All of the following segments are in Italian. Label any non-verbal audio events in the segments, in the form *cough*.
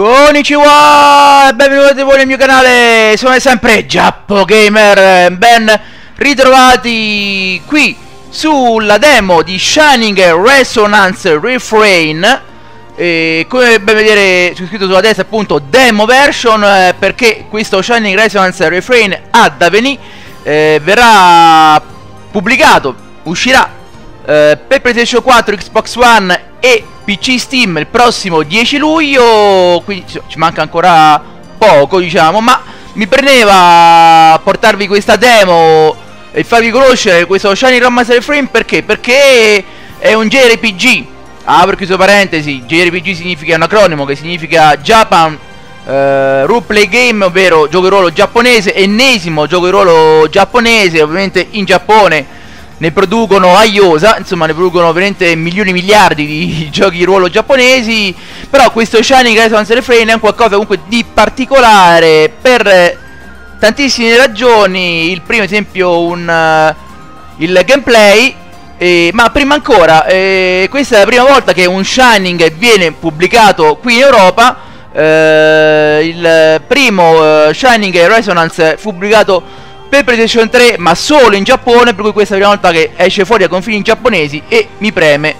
Konnichiwa e benvenuti voi nel mio canale, sono sempre Giappo Gamer, ben ritrovati qui sulla demo di Shining Resonance Refrain e come ben vedere c'è scritto sulla destra appunto demo version eh, perché questo Shining Resonance Refrain ha da venire eh, verrà pubblicato, uscirà eh, per PlayStation 4, Xbox One e PC Steam il prossimo 10 luglio, quindi ci manca ancora poco diciamo, ma mi premeva portarvi questa demo e farvi conoscere questo Shining Remastered Frame perché? Perché è un JRPG, apro chiuso parentesi, JRPG significa un acronimo che significa Japan Uh, Role Play Game, ovvero gioco di ruolo giapponese, ennesimo gioco di ruolo giapponese, ovviamente in Giappone ne producono a Iosa, insomma ne producono veramente milioni e miliardi di *laughs* giochi di ruolo giapponesi, però questo Shining Resonance Refrain è un qualcosa comunque di particolare per tantissime ragioni, il primo esempio un, uh, il gameplay, eh, ma prima ancora, eh, questa è la prima volta che un Shining viene pubblicato qui in Europa, eh, il primo uh, Shining Resonance fu pubblicato per PlayStation 3 ma solo in Giappone per cui questa è la prima volta che esce fuori dai confini giapponesi e mi preme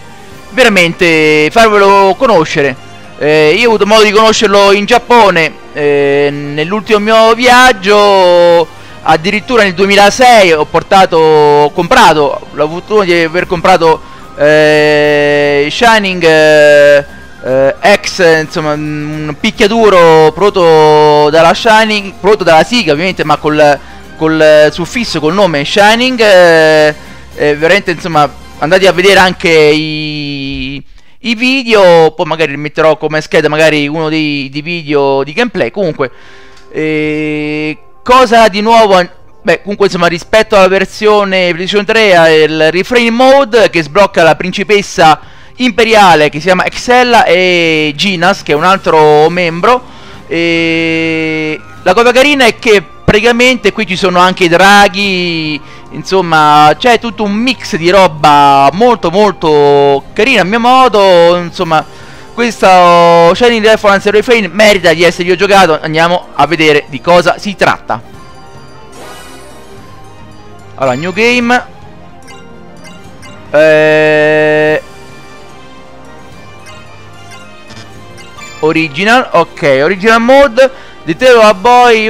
veramente farvelo conoscere. Eh, io ho avuto modo di conoscerlo in Giappone eh, nell'ultimo mio viaggio addirittura nel 2006 ho portato ho comprato la fortuna di aver comprato eh, Shining eh, X insomma un picchiaduro prodotto dalla Shining prodotto dalla Siga ovviamente ma col col eh, suffisso col nome Shining eh, eh, veramente insomma andate a vedere anche i, i video poi magari metterò come scheda magari uno dei, dei video di gameplay. Comunque eh, cosa di nuovo beh comunque insomma rispetto alla versione PlayStation 3 ha il refrain mode che sblocca la principessa imperiale che si chiama Excella e Ginas che è un altro membro. E la cosa carina è che praticamente qui ci sono anche i draghi, insomma c'è tutto un mix di roba molto molto carina a mio modo, insomma questo Shining Reference Refrain merita di essere giocato, andiamo a vedere di cosa si tratta. Allora, new game. Eh... Original, ok, original mode di Tero a Boy,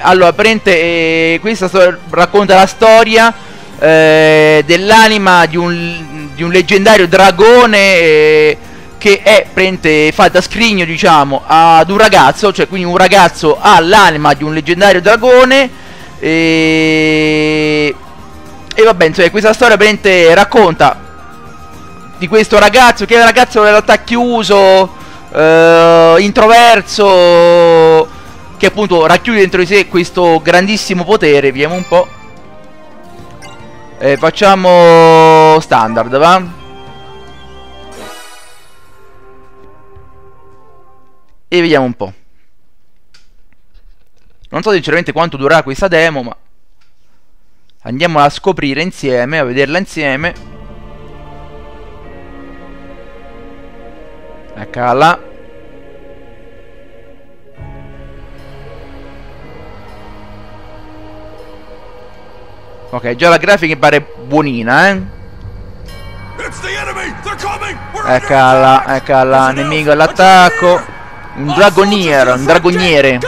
Allora, prende eh, questa racconta la storia eh, dell'anima di un, di un, leggendario dragone eh, che è prende, fatta scrigno, diciamo, ad un ragazzo, cioè quindi un ragazzo ha l'anima di un leggendario dragone e, e vabbè, insomma, questa storia prende, racconta di questo ragazzo che è un ragazzo in realtà chiuso uh, introverso che appunto racchiude dentro di sé questo grandissimo potere. Vediamo un po'. Eh, facciamo standard, va? E vediamo un po'. Non so sinceramente quanto durerà questa demo, ma andiamo a scoprire insieme, a vederla insieme. Là. Ok, già la grafica mi pare buonina, eh. Eccola là, eccola là, nemico all'attacco. Un dragoniere, un dragoniere.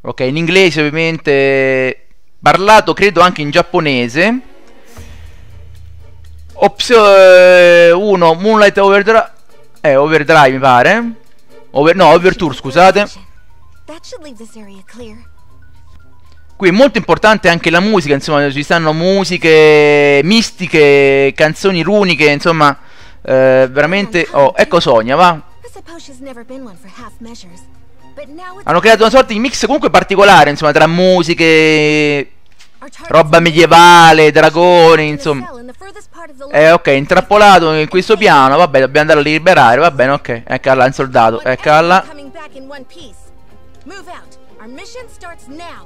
Ok, in inglese ovviamente parlato credo anche in giapponese. Opzione 1 Moonlight Overdrive Eh Overdrive mi pare. Over, No Overtour scusate. Qui è molto importante anche la musica Insomma ci stanno musiche mistiche Canzoni runiche Insomma eh, Veramente Oh ecco Sonia va. Hanno creato una sorta di mix comunque particolare Insomma tra musiche Roba medievale, dragoni, insomma. Eh, ok, intrappolato in questo piano. Vabbè, dobbiamo andare a liberare. Va bene, ok. Eccola là, il soldato. Eccola là.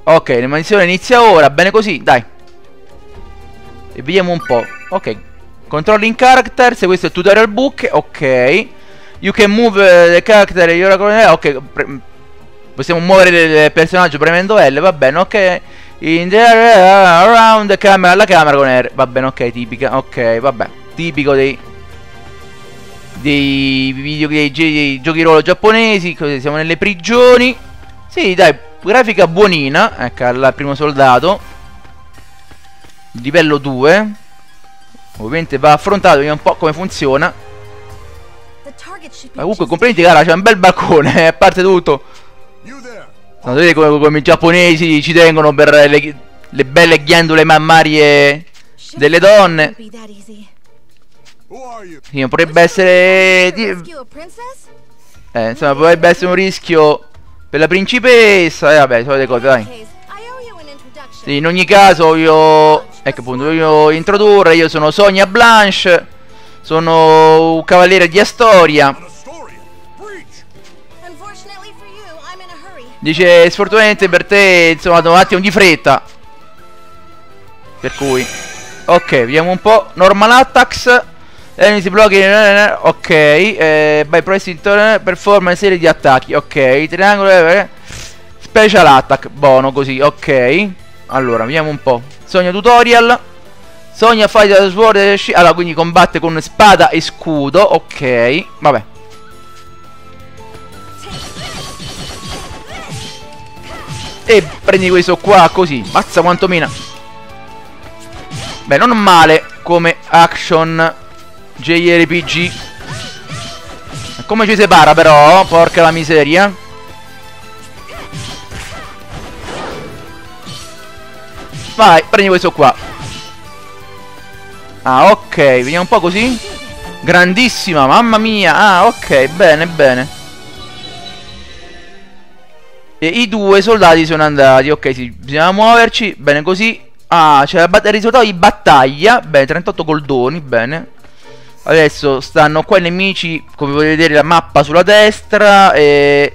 Ok, la missione inizia ora. Bene così, dai. E vediamo un po'. Ok. Controlling characters, questo è il tutorial book, ok. You can move the character, ok. Possiamo muovere il personaggio premendo L, va bene, ok. In the around the camera, la camera con R, va bene, ok, tipica, ok, vabbè. Tipico dei dei video dei, dei giochi ruolo giapponesi, così siamo nelle prigioni. Sì, dai, grafica buonina, ecco, il primo soldato. Livello 2. Ovviamente va affrontato, vediamo un po' come funziona. Ma comunque complimenti cara, c'è un bel balcone, *laughs* a parte tutto. Non vedete come, come, i giapponesi ci tengono per le, le belle ghiandole mammarie delle donne. Sì, potrebbe essere... Eh, insomma, potrebbe essere un rischio per la principessa. Eh, vabbè, solite cose, dai. Sì, in ogni caso io... Ecco appunto, voglio introdurre, io sono Sonia Blanche. Sono un cavaliere di Astoria. Dice, sfortunatamente per te, insomma, un attimo di fretta. Per cui... Ok, vediamo un po'. Normal attacks. Enemy si blocchi. Ok. Eh, by pressing performa una serie di attacchi. Ok. Triangolo. Eh, special attack. Buono così. Ok. Allora, vediamo un po'. Sogno tutorial. Sogna fight the sword. Allora, quindi combatte con spada e scudo. Ok. Vabbè. E prendi questo qua così. Mazza quanto mina. Beh, non male come action JRPG. Come ci separa però? Porca la miseria. Vai, prendi questo qua. Ah, ok, vediamo un po' così. Grandissima, mamma mia. Ah, ok, bene, bene. E i due soldati sono andati. Ok, sì, bisogna muoverci. Bene così. Ah, c'è il risultato di battaglia. Bene, 38 goldoni, bene. Adesso stanno qua i nemici, come potete vedere la mappa sulla destra e...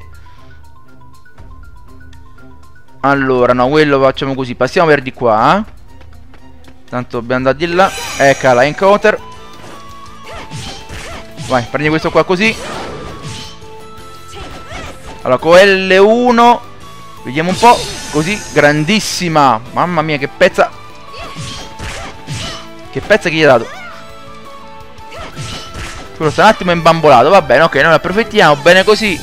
Allora, no, quello facciamo così. Passiamo per di qua. Eh. Tanto dobbiamo andare di là. Eccola, encounter. Vai, prendi questo qua così. Allora, con L1 Vediamo un po' Così, grandissima. Mamma mia, che pezza. Che pezza che gli ha dato. Quello sta un attimo imbambolato Va bene, ok, noi approfittiamo Bene così.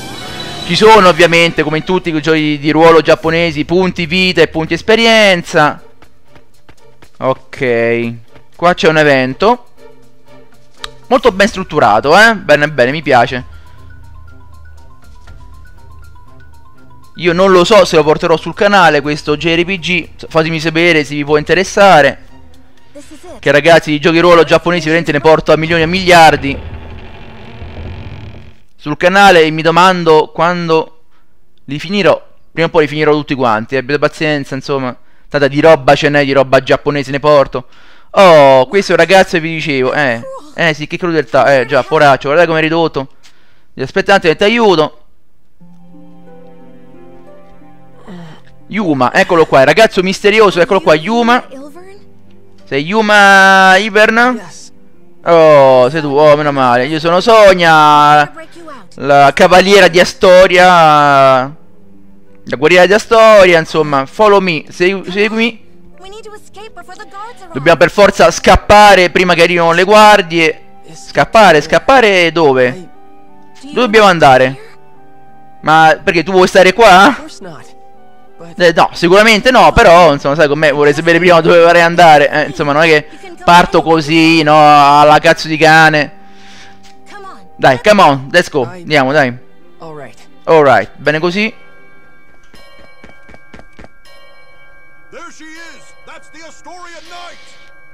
Ci sono ovviamente, come in tutti i giochi di ruolo giapponesi Punti vita e punti esperienza. Ok Qua c'è un evento. Molto ben strutturato, eh? Bene, bene, mi piace Io non lo so se lo porterò sul canale questo JRPG, fatemi sapere se vi può interessare. Che ragazzi di giochi ruolo giapponesi veramente ne porto a milioni e miliardi. Sul canale e mi domando quando li finirò. Prima o poi li finirò tutti quanti, eh, abbiate pazienza, insomma. Tanta di roba ce n'è, di roba giapponese ne porto. Oh, questo ragazzo vi dicevo, eh. Eh sì, che crudeltà, eh già, poraccio, guardate come è ridotto. Aspetta un attimo, ti aiuto. Yuma, eccolo qua, il ragazzo misterioso, eccolo qua, Yuma. Sei Yuma Ivern? Oh, sei tu, oh, meno male. Io sono Sonia, la cavaliera di Astoria. La guerriera di Astoria, insomma, follow me, segui, seguimi. Dobbiamo per forza scappare prima che arrivino le guardie. Scappare, scappare dove? Dove dobbiamo andare? Ma perché tu vuoi stare qua? Eh, no, sicuramente no, però, insomma, sai con me vorrei sapere prima dove vorrei andare. Eh, insomma, non è che parto così, no, alla cazzo di cane. Dai, come on, let's go. Andiamo, dai. Alright, bene così.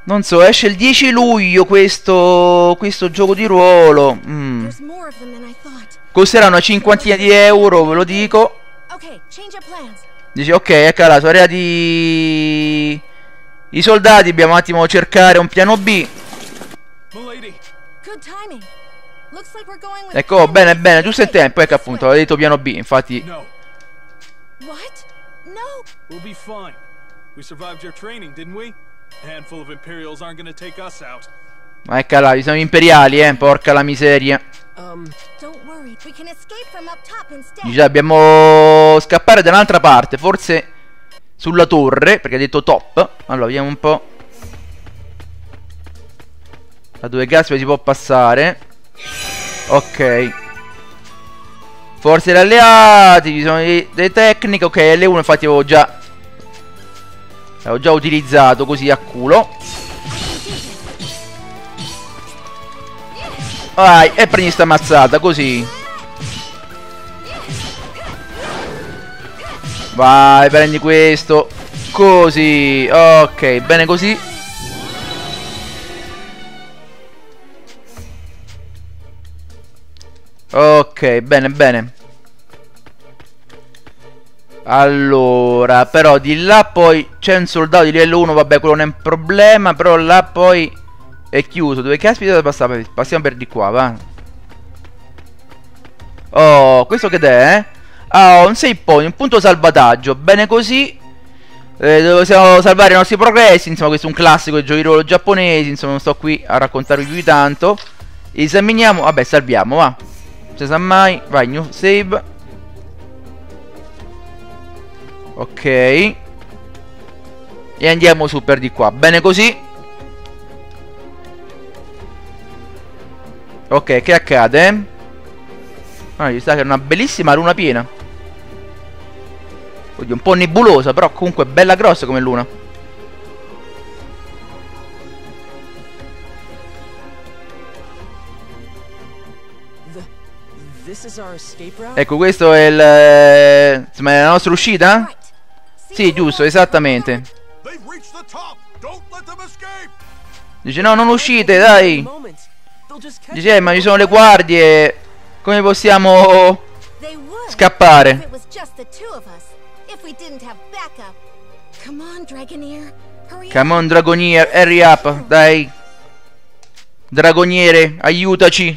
Non so, esce il 10 luglio questo, questo gioco di ruolo. Mm. Costerà una cinquantina di euro, ve lo dico. Dice ok, ecco la area di... I soldati, dobbiamo un attimo cercare un piano B. Ecco, bene, bene, giusto in tempo, ecco appunto, aveva detto piano B, infatti... What? No. We'll be fine. We survived your training, didn't we? A handful of Imperials aren't gonna take us out. Ma ecco là, sono imperiali, eh, porca la miseria. Um, Dice, dobbiamo scappare da un'altra parte, forse sulla torre, perché ha detto top. Allora, vediamo un po'. Da dove caspita si può passare. Ok. Forze degli alleati, ci sono delle tecniche. Ok, L1 infatti avevo già... L'avevo già utilizzato così a culo. Vai, e prendi sta mazzata, così. Vai, prendi questo. Così. Ok, bene così. Ok, bene, bene. Allora, però di là poi c'è un soldato di livello 1, vabbè, quello non è un problema, però là poi è chiuso. Dove caspita passare? Passiamo per di qua, va. Oh, questo che è, eh? Ah, un save point, un punto salvataggio. Bene così. Eh, possiamo salvare i nostri progressi. Insomma, questo è un classico dei giochi ruolo giapponesi. Insomma, non sto qui a raccontarvi più di tanto. Esaminiamo. Vabbè, salviamo, va. Non si sa mai. Vai, new save. Ok. E andiamo su per di qua. Bene così. Ok, che accade? Ah, ci sta che è una bellissima luna piena. Oddio, un po' nebulosa, però comunque bella grossa come luna. Ecco, questo è il... Eh, insomma, è la nostra uscita? Sì, giusto, esattamente. Dice, no, non uscite, dai. Dice, eh, ma ci sono le guardie. Come possiamo scappare? Come on, Dragonier, hurry up, dai. Dragoniere, aiutaci.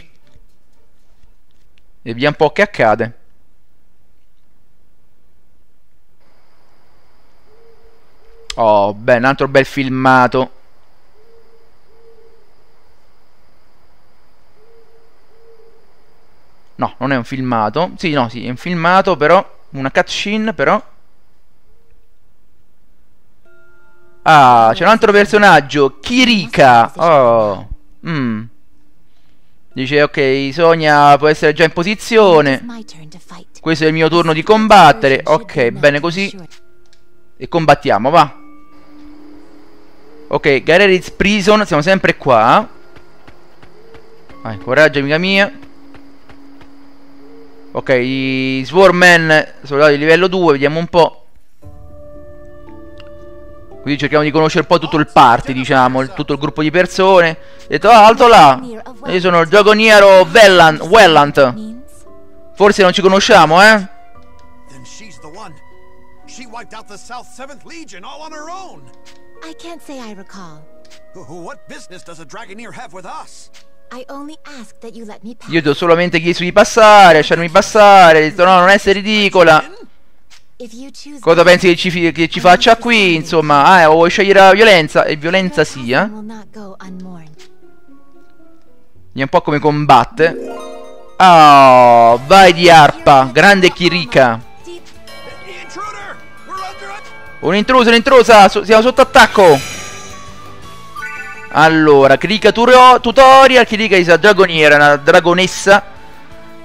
E vediamo un po' che accade. Oh, beh, un altro bel filmato. No, non è un filmato. Sì, no, sì, è un filmato, però. Una cutscene, però. Ah, c'è un altro personaggio. Kirika. Oh. Mm. Dice, ok, Sonia può essere già in posizione. Questo è il mio turno di combattere. Ok, bene così. E combattiamo, va. Ok, Gareri's Prison, siamo sempre qua. Vai, coraggio, amica mia. Ok, i Swarman soldati di livello 2, vediamo un po'. Quindi cerchiamo di conoscere un po' tutto il party, diciamo, il, tutto il gruppo di persone. Ho detto, ah, alto là. Io sono il gioconiero Welland. Welland. Forse non ci conosciamo, eh? She wiped out the South 7th Legion all on her own. I can't say I recall. What business does a Dragoneer have with us? Io ti ho solamente chiesto di passare, lasciarmi passare. Ho detto no, non essere ridicola. Cosa pensi che ci, che ci faccia qui? Insomma, ah, eh, vuoi scegliere la violenza? E violenza sia. Eh? Vediamo un po' come combatte. Oh, vai di arpa. Grande Kirika. Un intruso, un'intrusa. Siamo sotto attacco. Allora, clicca tutorial, clicca Isa Dragoniera, una dragonessa.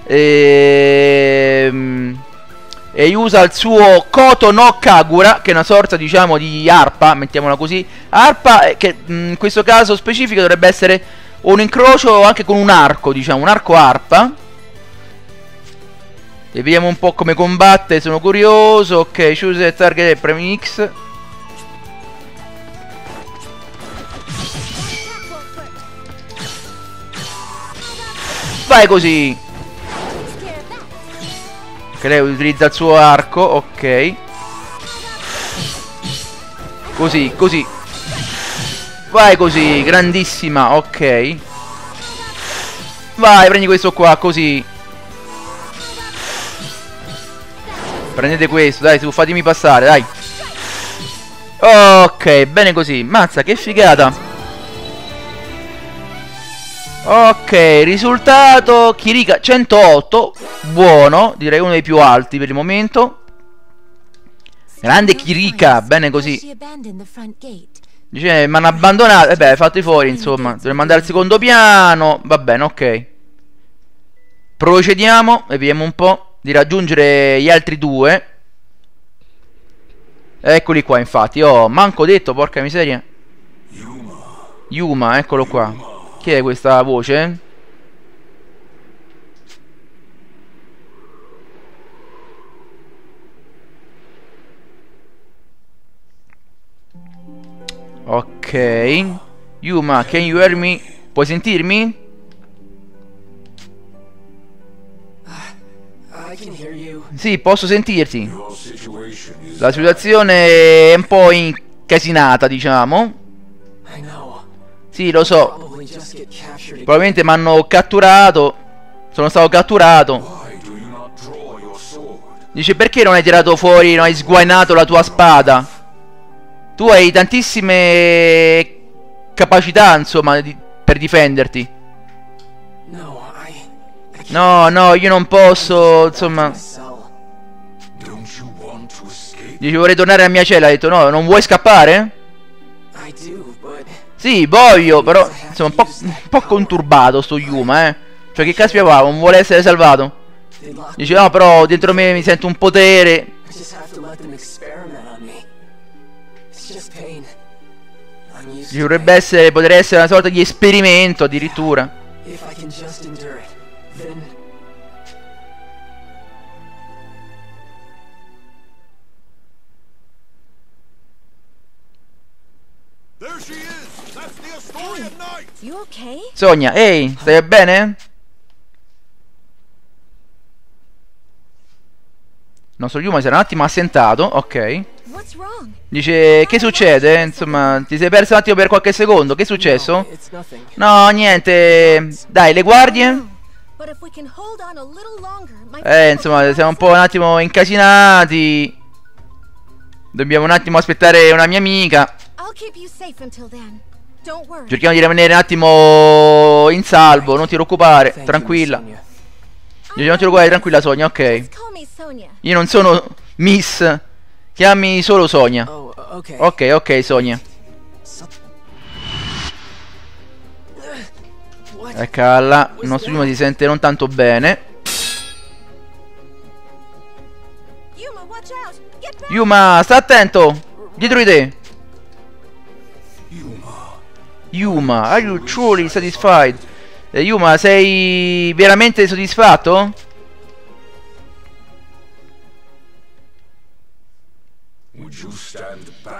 Ehm, e usa il suo Koto no Kagura, che è una sorta, diciamo, di arpa, mettiamola così. Arpa eh, che in questo caso specifico dovrebbe essere un incrocio anche con un arco, diciamo, un arco arpa. E vediamo un po' come combatte, sono curioso. Ok, choose target premi X. Vai così. Che lei utilizza il suo arco Ok. Così, così. Vai così, grandissima Ok. Vai, prendi questo qua, così. Prendete questo, dai, su, fatemi passare, dai. Ok, bene così. Mazza, che figata Ok, risultato Kirika 108, buono, direi uno dei più alti per il momento. Grande Kirika, bene così. Dice, mi hanno abbandonato, e eh beh, fatti fuori insomma, dovremmo andare al secondo piano, va bene, ok. Procediamo e vediamo un po' di raggiungere gli altri due. Eccoli qua infatti, oh, manco detto, porca miseria. Yuma, eccolo qua. Chi è questa voce? Ok. Yuma, can you hear me? Puoi sentirmi? Sì, posso sentirti. La situazione è un po' incasinata, diciamo. Sì, lo so. Probabilmente mi hanno catturato. Sono stato catturato. Dice perché non hai tirato fuori, non hai sguainato la tua spada? Tu hai tantissime capacità, insomma, di, per difenderti. No, no, io non posso, insomma. Dice vorrei tornare alla mia cella, ha detto no, non vuoi scappare? Sì, voglio, però insomma un po', un po conturbato sto Yuma, eh. Cioè che caspita fa, non vuole essere salvato. Dice no, però dentro me mi sento un potere. Dovrebbe essere, potrebbe essere una sorta di esperimento addirittura. Sonia, ehi, stai bene? Il nostro Yuma si era un attimo assentato, ok. Dice, che succede? Insomma, ti sei perso un attimo per qualche secondo, che è successo? No, niente. Dai, le guardie? Eh, insomma, siamo un po' un attimo incasinati. Dobbiamo un attimo aspettare una mia amica. Cerchiamo di rimanere un attimo in salvo, non ti preoccupare, tranquilla. Non ti preoccupare, tranquilla Sonia, ok. Io non sono Miss, chiami solo Sonia. Oh, ok, ok Sonia. Eccola, il nostro Yuma si sente non tanto bene. Yuma, sta attento! Dietro di te! Yuma, are you truly satisfied? Eh, Yuma, sei veramente soddisfatto?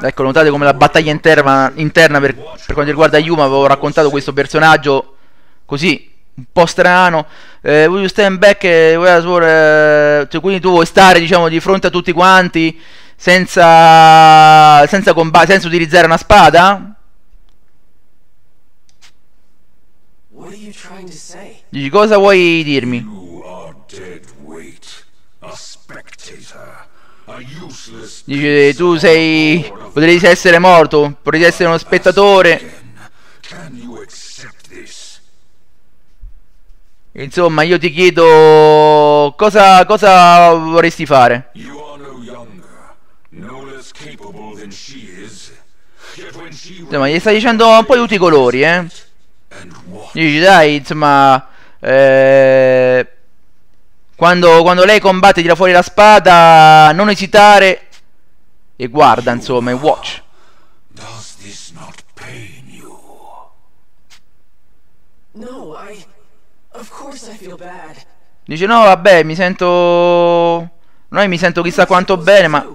Ecco, notate come la battaglia interna, interna per, per, quanto riguarda Yuma, avevo raccontato questo personaggio così, un po' strano. Eh, will you stand back? Eh, uh, cioè, quindi tu vuoi stare, diciamo, di fronte a tutti quanti senza, senza, senza utilizzare una spada? Dici cosa vuoi dirmi? Dice tu sei... potresti essere morto, potresti essere uno spettatore. Insomma, io ti chiedo cosa, cosa vorresti fare? Insomma, gli stai dicendo un po' di tutti i colori, eh? Dici dai, insomma... Eh, quando, quando lei combatte tira fuori la spada, non esitare e guarda, insomma, e watch. Dice no, vabbè, mi sento... Noi mi sento chissà quanto bene, ma...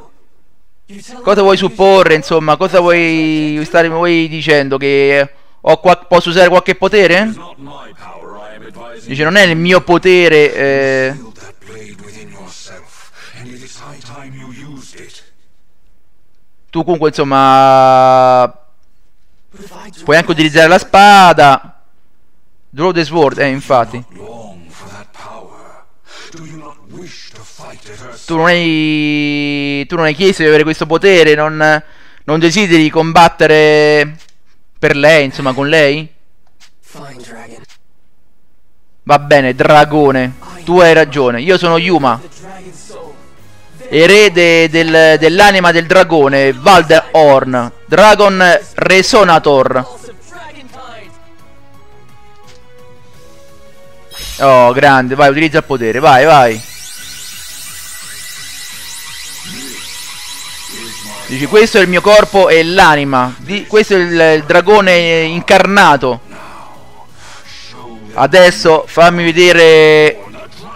Cosa vuoi supporre, insomma? Cosa vuoi stare vuoi dicendo? Che posso usare qualche potere? Dice non è il mio potere eh... Tu comunque insomma Puoi anche utilizzare la spada. Draw the sword, eh infatti. Tu non hai Tu non hai chiesto di avere questo potere Non, non desideri combattere Per lei, insomma con lei Va bene, dragone. Tu hai ragione. Io sono Yuma. Erede del, dell'anima del dragone, Valderhorn. Dragon Resonator. Oh, grande. Vai, utilizza il potere. Vai, vai. Dici, questo è il mio corpo e l'anima. Questo è il, il dragone incarnato. Adesso fammi vedere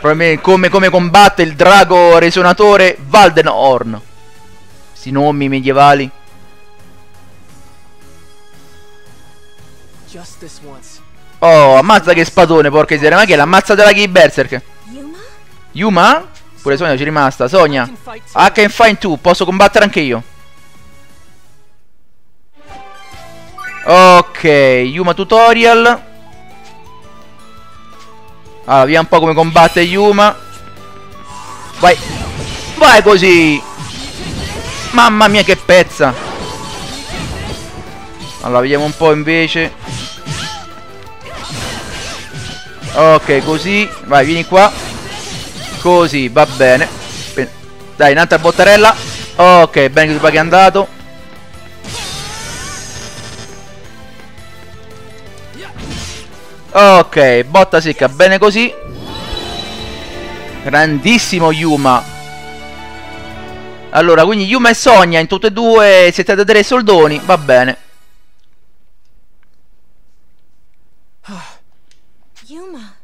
come, come combatte il drago resonatore Valdenhorn. Questi nomi medievali. Oh, ammazza che spadone, porca miseria. Ma che è l'ammazza della Key Berserk? Yuma? Pure Sonia ci è rimasta. Sonia. I can find tu. Posso combattere anche io. Ok, Yuma tutorial. Allora, vediamo un po' come combatte Yuma. Vai. Vai così. Mamma mia che pezza. Allora, vediamo un po' invece. Ok, così. Vai, vieni qua. Così, va bene. Dai, un'altra bottarella. Ok, bene che tu è andato. Ok, botta secca, bene così. Grandissimo Yuma. Allora, quindi Yuma e Sonia in tutte e due siete da tre soldoni, va bene. Yuma.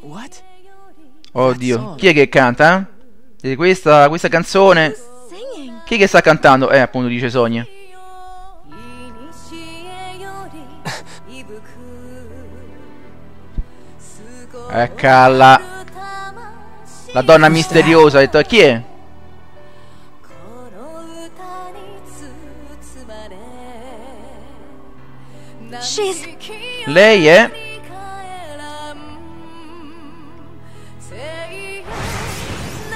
What? Oddio, chi è che canta? Eh? Questa, questa canzone? Chi è che sta cantando? Eh, appunto dice Sonia. Eccola. La donna misteriosa. Ha detto chi è? She's... Lei è?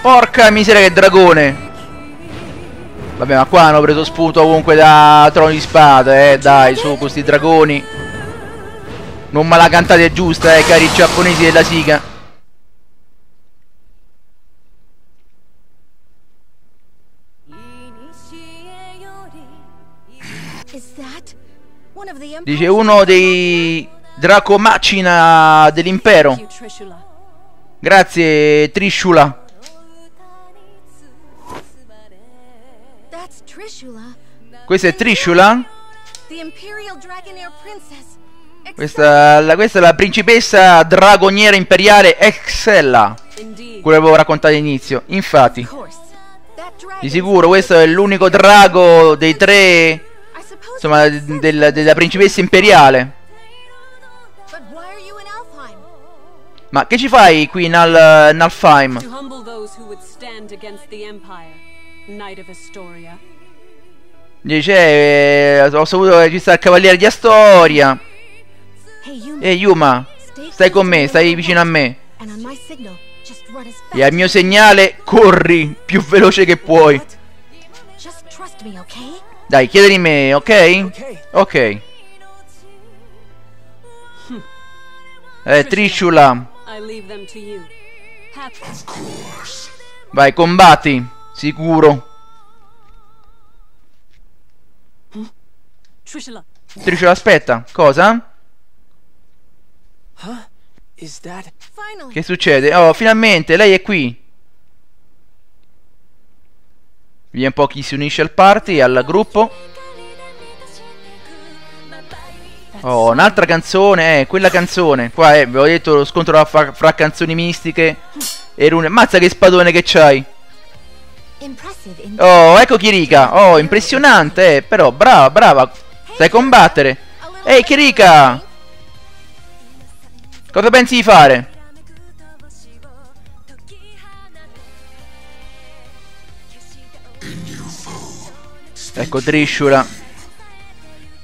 Porca miseria che dragone Vabbè ma qua hanno preso spunto comunque da trono di spada Eh dai su questi dragoni non me la cantate giusta, eh, cari giapponesi della siga. Dice uno dei Draco Macina dell'impero. Grazie, Trishula. Questa è Trishula? Questa, la, questa è la principessa dragoniera imperiale Excella. Quello che avevo raccontato all'inizio. Infatti. Di sicuro questo è l'unico drago dei tre. Insomma, del, della principessa imperiale. Ma che ci fai qui in, Al, in Alfheim? Dice, eh, ho saputo che ci sta il cavaliere di Astoria. Ehi Yuma, stai con me, stai vicino a me. E al mio segnale corri più veloce che puoi. Dai, chiedi di me, ok? Ok. Eh, Trishula. Vai, combatti. Sicuro. Trishula, aspetta. Cosa? Che succede? Oh, finalmente, lei è qui. Vediamo un po' chi si unisce al party, al gruppo. Oh, un'altra canzone, eh, quella canzone. Qua, eh, vi ho detto lo scontro fra, fra canzoni mistiche e rune. Mazza che spadone che c'hai. Oh, ecco Kirika. Oh, impressionante, eh, però, brava, brava. Sai combattere. Ehi, Kirika! Cosa pensi di fare? Ecco, Trishula.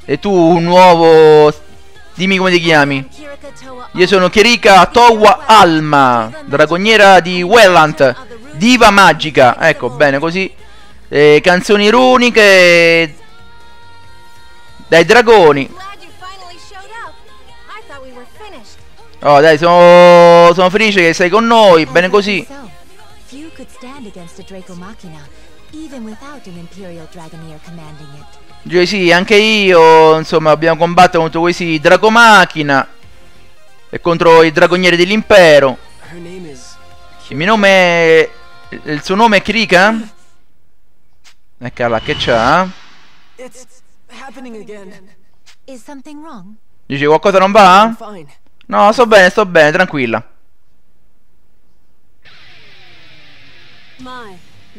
E tu, un nuovo... Dimmi come ti chiami. Io sono Kirika Towa Alma, dragoniera di Welland, diva magica. Ecco, bene, così. Eh, canzoni runiche. Dai dragoni. Oh dai, sono, sono felice che sei con noi, bene così. Dice sì, anche io, insomma, abbiamo combattuto contro questi Dracomachina e contro i dragonieri dell'impero. Il mio nome è... Il suo nome è Krika? *laughs* Ecco là, che c'ha? Dice qualcosa non va? No, sto bene, sto bene, tranquilla.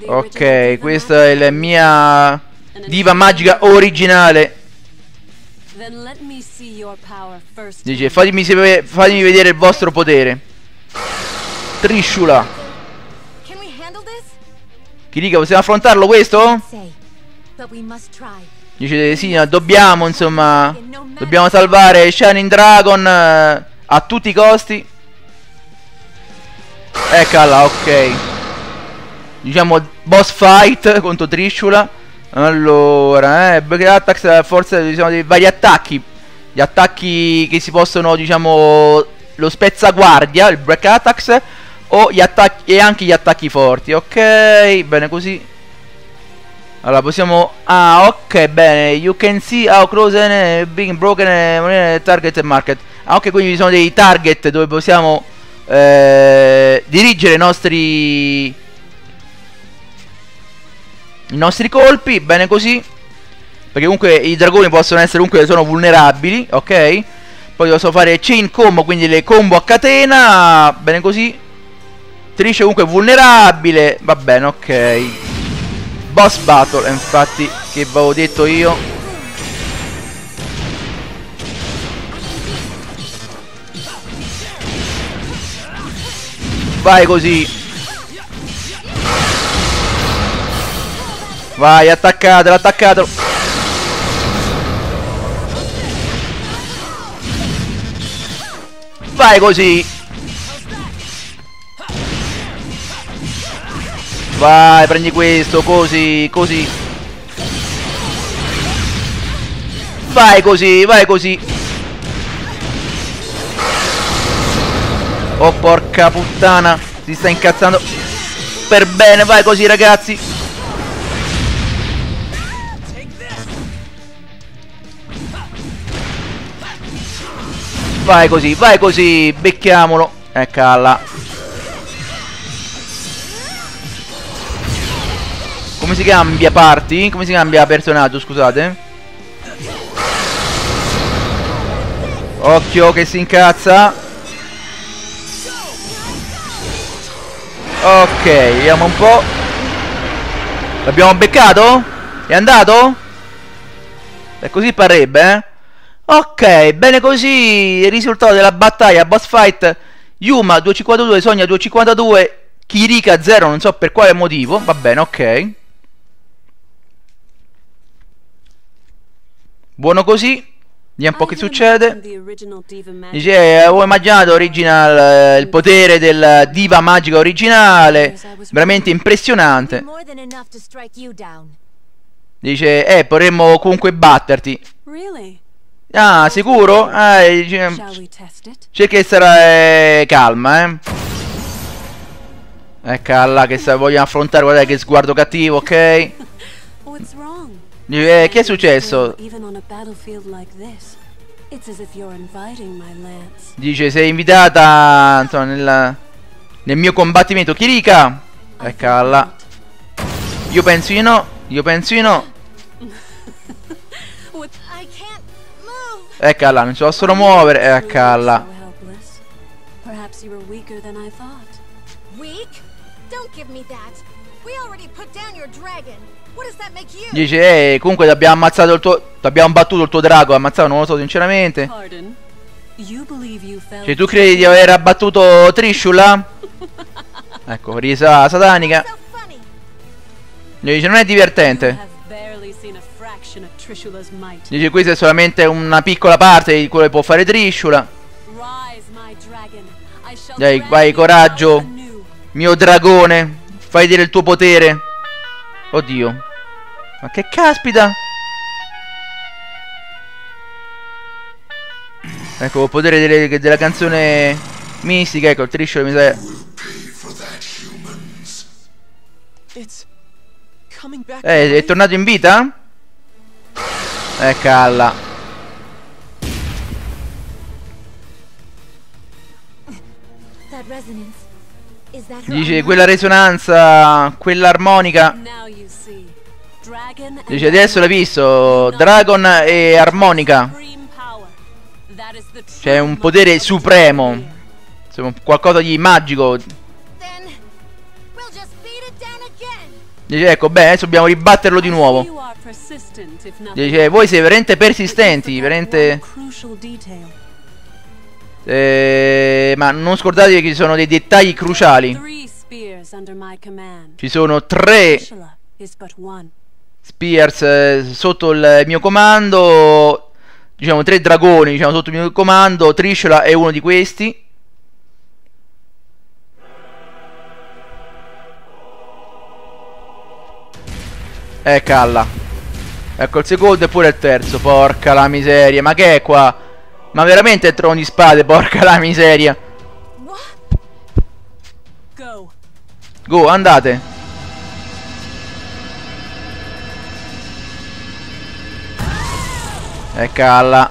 Ok, questa è la mia diva magica originale. Dice, fatemi, fatemi vedere il vostro potere. Trisciula. This? Kirika, possiamo affrontarlo questo? Dice, sì, dobbiamo, insomma, dobbiamo salvare Shining Dragon eh, a tutti i costi. Eccola, ok. Diciamo, boss fight contro Trisciula. Allora, eh, Break Attacks, forse, diciamo, dei vari attacchi. Gli attacchi che si possono, diciamo, lo spezzaguardia, il Break Attacks, o gli attacchi, e anche gli attacchi forti. Ok, bene così. Allora possiamo Ah ok bene You can see how close and being broken eh, target market Ah ok quindi ci sono dei target dove possiamo eh, dirigere i nostri I nostri colpi Bene così. Perché comunque i dragoni possono essere comunque sono vulnerabili Ok? Poi posso fare chain combo quindi le combo a catena Bene così. Trice comunque vulnerabile Va bene ok. Boss battle infatti che avevo detto io vai così vai attaccatelo attaccatelo vai così Vai, prendi questo, così, così. Vai così, vai così. Oh porca puttana, si sta incazzando per bene, vai così ragazzi. Vai così, vai così, becchiamolo. Eccola. Come si cambia party? Come si cambia personaggio, scusate? Occhio che si incazza Ok, vediamo un po' L'abbiamo beccato? È andato? E così parrebbe, eh? Ok, bene così Il risultato della battaglia boss fight Yuma 252, Sonia 252 Kirika 0, non so per quale motivo Va bene, ok Buono così. Vediamo un po' che succede. Dice, eh, avevo immaginato original, eh, il potere del diva magica originale. Veramente impressionante. Dice, eh, potremmo comunque batterti. Ah, sicuro? Ah, it? cerca di stare eh, calma, eh. Eccola che se vogliono affrontare, guardate che sguardo cattivo, ok? *laughs* Eh, che è successo? Dice, sei invitata, insomma, nel, nel mio combattimento. Kirika! Eccola. Io penso di no, io penso di no. *laughs* Eccola, non si possono muovere. Eccola. So helpless. Perhaps you were weaker than I thought. Weak? Don't give me that. We already put down your dragon. Dice, eh, comunque ti abbiamo ammazzato il tuo... Ti abbiamo battuto il tuo drago, ammazzato, non lo so sinceramente. Cioè, tu credi di aver abbattuto Trishula? *laughs* Ecco, risa satanica. Gli dice, non è divertente. Dice, questa è solamente una piccola parte di quello che può fare Trishula. Dai, vai, coraggio. Mio dragone, fai vedere il tuo potere. Oddio. Ma che caspita? Ecco, il potere delle- della canzone mistica, ecco, il trisciolo mi sa... Eh, è tornato in vita? Eh, calla. Dice quella risonanza, quell'armonica. Dice adesso l'hai visto, Dragon e armonica. C'è un potere supremo. Qualcosa di magico. Dice ecco, beh, adesso dobbiamo ribatterlo di nuovo. Dice voi siete veramente persistenti, veramente... Eh, ma non scordatevi che ci sono dei dettagli cruciali. Ci sono tre Spears eh, sotto il mio comando. Diciamo tre dragoni diciamo, sotto il mio comando. Trishula è uno di questi. Eh calla. Ecco il secondo e pure il terzo. Porca la miseria. Ma che è qua? Ma veramente è trono di spade. Porca la miseria. Go, andate. E calla.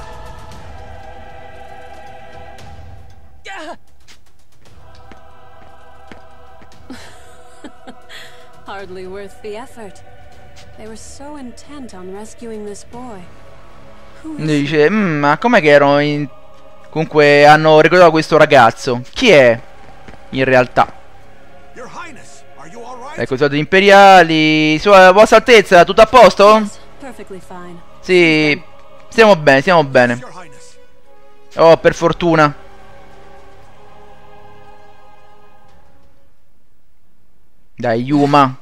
Hardly worth the effort. They were so intent on rescuing this boy. Who is Dice, "Mm, ma com'è che erano in... Comunque hanno ricordato questo ragazzo. Chi è? In realtà. Your Highness, are you alright? Ecco, i soldi imperiali. Sua vostra altezza, tutto a posto? Yes, perfectly fine. Sì. Stiamo bene, stiamo bene. Oh, per fortuna. Dai, Yuma.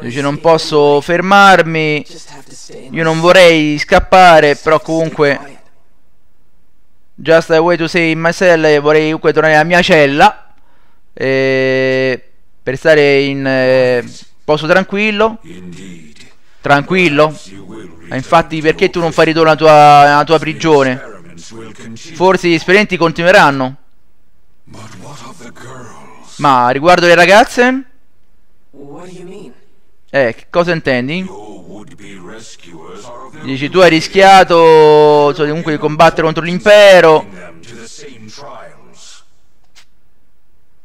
Dice, non posso fermarmi. Io non vorrei scappare, però comunque... Just a way to say in my cell e vorrei comunque tornare alla mia cella eh, per stare in eh, posto tranquillo? Tranquillo? Will Ma infatti perché tu non fai ritorno alla tua, alla tua prigione? Forse gli esperimenti continueranno. Ma riguardo le ragazze? Eh che cosa intendi? Dici tu hai rischiato insomma, comunque di combattere contro l'impero.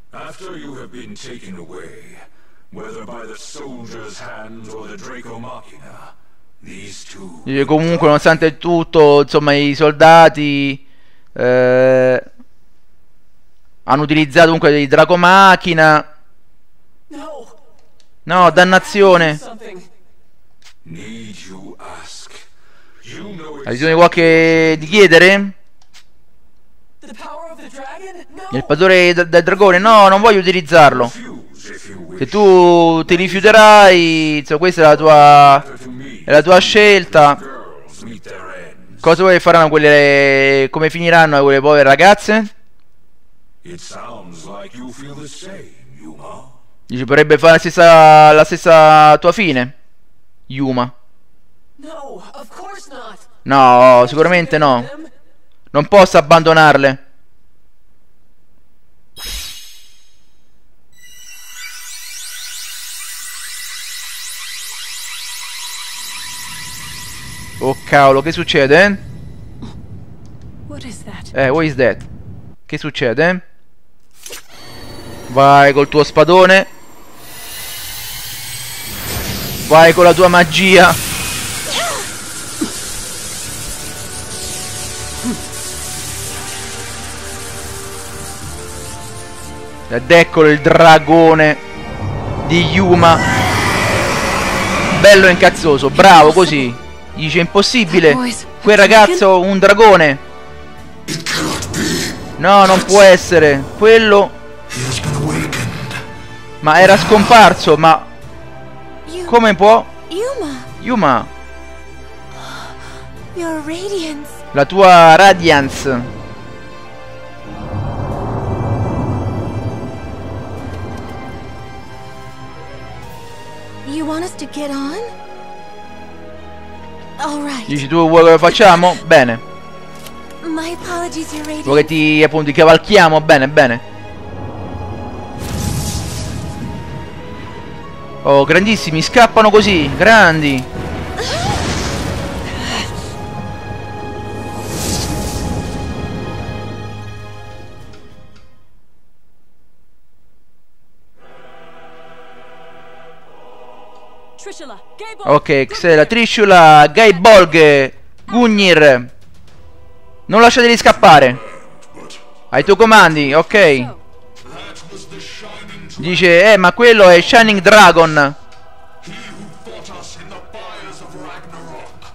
After you have been taken away, whether by the soldier's hand or the Draco Machina, these two Dice, comunque nonostante tutto insomma i soldati eh, hanno utilizzato comunque dei dracomachina No. no dannazione Something. need you ask. You know Hai bisogno di qualche di chiedere? Il padrone del dragone? No, non voglio utilizzarlo. Se tu ti rifiuterai, insomma, questa è la tua, è la tua scelta. Cosa vuoi faranno quelle. come finiranno quelle povere ragazze? Dici, potrebbe fare la stessa, la stessa tua fine. Yuma. No, sicuramente no. Non posso abbandonarle. Oh cavolo, che succede? eh? What is that? Eh, what is that? Che succede? Vai col tuo spadone. Vai con la tua magia. Ed eccolo il dragone di Yuma. Bello e incazzoso, bravo così. Dice impossibile. Quel ragazzo un dragone. No, non può essere. Quello. Ma era scomparso, ma come può? Yuma, la tua radiance. You want us to get on? Dici tu vuoi che lo facciamo? Bene. Vuoi che ti appunto cavalchiamo? Bene, bene. Oh, grandissimi, scappano così, grandi. *laughs* Ok, Xela, Trishula, Guy Bolg, Gugnir. Non lasciateli scappare. Ai tuoi comandi, ok. Dice, eh, ma quello è Shining Dragon.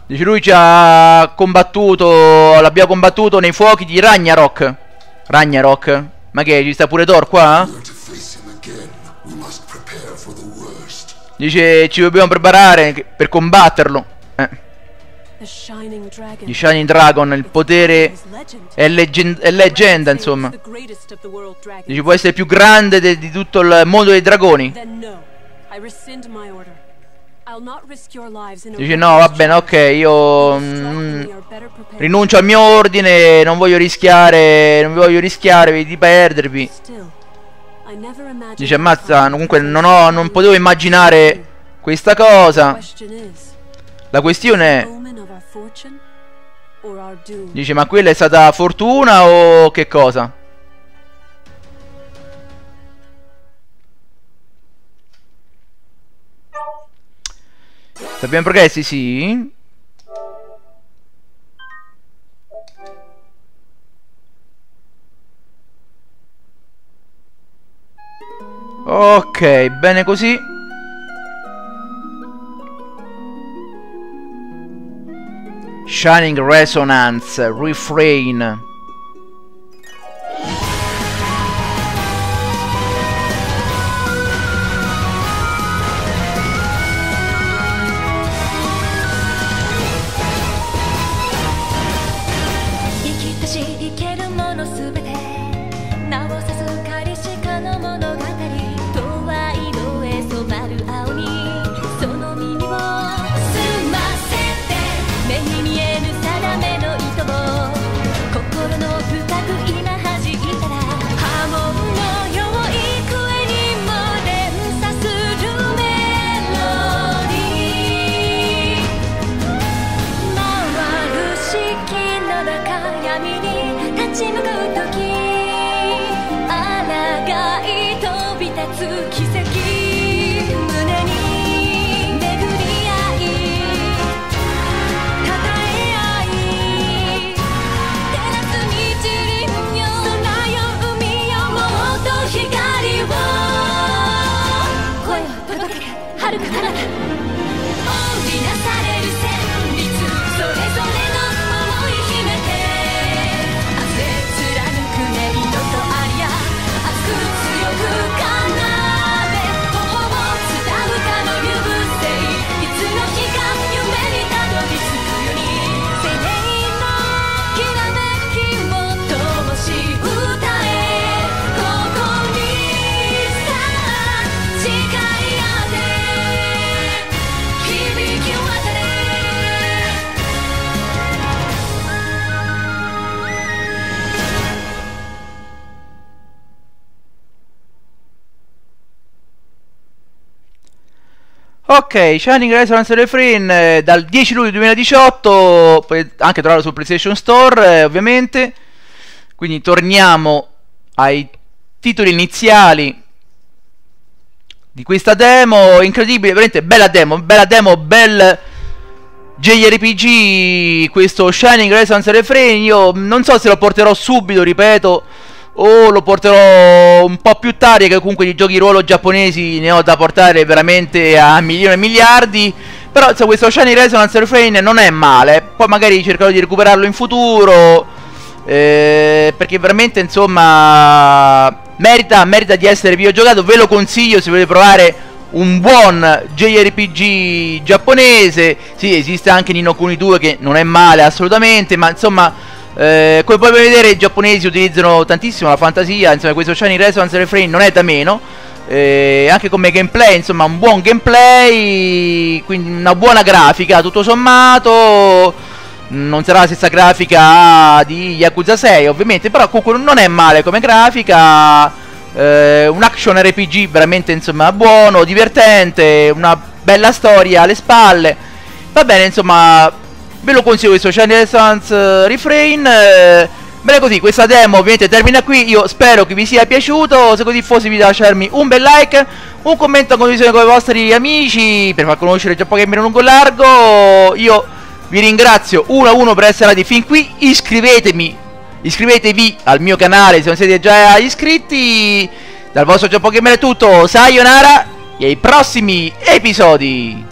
Dice, lui ci ha combattuto, l'abbiamo combattuto nei fuochi di Ragnarok. Ragnarok? Ma che, ci sta pure Thor qua? Dice, ci dobbiamo preparare per combatterlo. Eh, The Shining Dragon. il potere è, leggen- è leggenda, insomma. Dice, può essere più grande de- di tutto il mondo dei dragoni. Dice, no, va bene, ok, io mm, rinuncio al mio ordine, non voglio rischiare, non voglio rischiare di perdervi. Dice, ammazza, comunque non, ho, non potevo immaginare questa cosa. La questione è, dice, ma quella è stata fortuna o che cosa? Sappiamo progressi, sì. Ok, bene così. Shining Resonance, Refrain.「Ok, Shining Resonance Refrain eh, dal 10 luglio 2018, poi anche trovato sul PlayStation Store, eh, ovviamente. Quindi torniamo ai titoli iniziali di questa demo, incredibile, veramente bella demo, bella demo, bel JRPG, questo Shining Resonance Refrain, io non so se lo porterò subito, ripeto, o lo porterò un po' più tardi, che comunque di giochi ruolo giapponesi ne ho da portare veramente a milioni e miliardi. Però insomma, questo Shining Resonance Refrain non è male. Poi magari cercherò di recuperarlo in futuro. eh, perché veramente insomma merita, merita di essere videogiocato. Ve lo consiglio se volete provare un buon JRPG giapponese. Sì, esiste anche Nino Kuni 2 che non è male assolutamente. Ma insomma. Eh, come puoi vedere i giapponesi utilizzano tantissimo la fantasia, insomma questo Shining Resonance Refrain non è da meno. eh, anche come gameplay, insomma, un buon gameplay, quindi una buona grafica, tutto sommato. Non sarà la stessa grafica di Yakuza 6, ovviamente, però comunque non è male come grafica. Eh, un action RPG veramente, insomma, buono, divertente, una bella storia alle spalle. Va bene, insomma, ve lo consiglio questo Channel Sans Refrain. Eh, Bene così, questa demo ovviamente termina qui, io spero che vi sia piaciuto, se così fosse vi lasciarmi un bel like, un commento, una condivisione con i vostri amici, per far conoscere il Giappo Gamer lungo e largo, io vi ringrazio uno a uno per essere andati fin qui, iscrivetemi, iscrivetevi al mio canale se non siete già iscritti, dal vostro Giappo Gamer è tutto, sayonara e ai prossimi episodi!